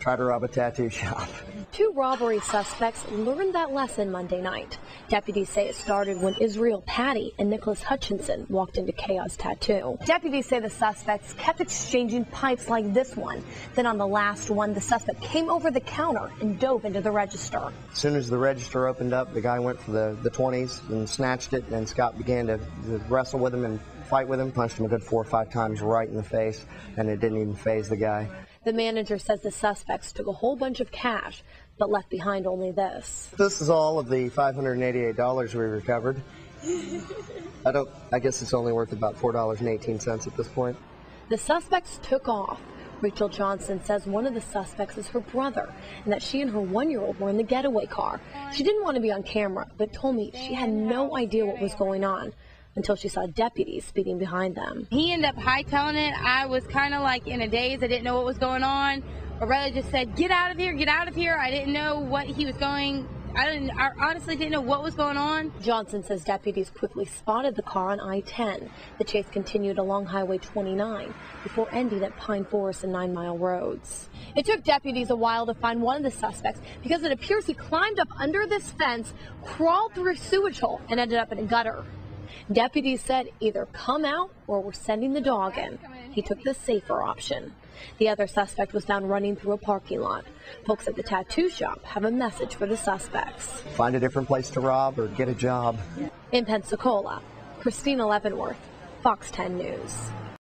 try to rob a tattoo shop. Two robbery suspects learned that lesson Monday night. Deputies say it started when Israel Patti and Nicholas Hutchison walked into KaOz Tattoo. Deputies say the suspects kept exchanging pipes like this one. Then on the last one, the suspect came over the counter and dove into the register. As soon as the register opened up, the guy went for the, the 20s and snatched it, and Scott began to, to wrestle with him and fight with him, punched him a good four or five times right in the face, and it didn't even phase the guy. The manager says the suspects took a whole bunch of cash, but left behind only this. This is all of the $588 we recovered. I don't. I guess it's only worth about four dollars and eighteen cents at this point. The suspects took off. Rachel Johnson says one of the suspects is her brother and that she and her one year old were in the getaway car. She didn't want to be on camera, but told me she had no idea what was going on until she saw deputies speeding behind them. He ended up hightailing it. I was kind of like in a daze. I didn't know what was going on. Aurelia just said, "Get out of here! Get out of here!" I didn't know what he was going. I didn't. I honestly didn't know what was going on. Johnson says deputies quickly spotted the car on I-10. The chase continued along Highway 29 before ending at Pine Forest and Nine Mile Roads. It took deputies a while to find one of the suspects because it appears he climbed up under this fence, crawled through a sewage hole, and ended up in a gutter. Deputies said either come out or we're sending the dog in. He took the safer option. The other suspect was found running through a parking lot. Folks at the tattoo shop have a message for the suspects. Find a different place to rob or get a job. In Pensacola, Christina Leavenworth, Fox 10 News.